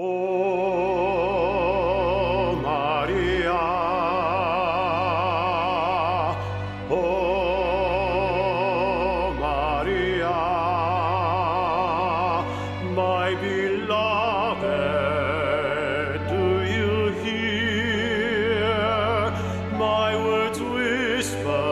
O Maria, O Maria, my beloved, do you hear my words whisper?